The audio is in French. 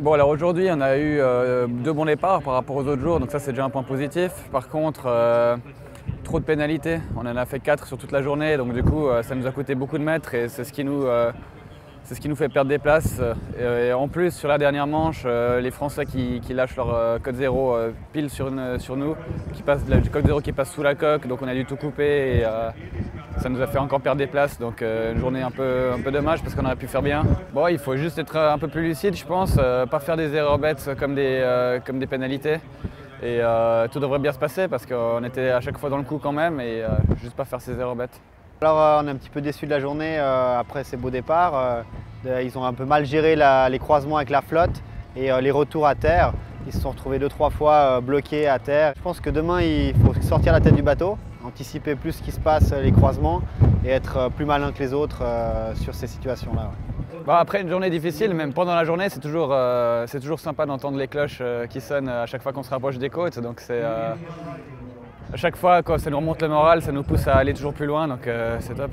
Bon alors aujourd'hui on a eu euh, deux bons départs par rapport aux autres jours, donc ça c'est déjà un point positif. Par contre, euh, trop de pénalités, on en a fait quatre sur toute la journée, donc du coup euh, ça nous a coûté beaucoup de mètres et c'est ce qui nous, c'est ce qui nous fait perdre des places. Et en plus sur la dernière manche, les Français qui, lâchent leur code zéro pile sur, sur nous, qui passe, du code zéro qui passe sous la coque, donc on a dû tout couper et ça nous a fait encore perdre des places, donc euh, une journée un peu, un peu dommage parce qu'on aurait pu faire bien. Bon, il faut juste être un peu plus lucide, je pense, euh, pas faire des erreurs bêtes comme des, euh, comme des pénalités. Et tout devrait bien se passer parce qu'on était à chaque fois dans le coup quand même et juste pas faire ces erreurs bêtes. Alors on est un petit peu déçu de la journée après ces beaux départs. ils ont un peu mal géré les croisements avec la flotte et les retours à terre. Ils se sont retrouvés deux trois fois bloqués à terre. Je pense que demain il faut sortir la tête du bateau anticiper plus ce qui se passe, les croisements, et être euh, plus malin que les autres euh, sur ces situations-là. Bah, après une journée difficile, même pendant la journée, c'est toujours, euh, toujours sympa d'entendre les cloches qui sonnent à chaque fois qu'on se rapproche des côtes. Donc c'est à chaque fois quand ça nous remonte le moral, ça nous pousse à aller toujours plus loin, donc c'est top.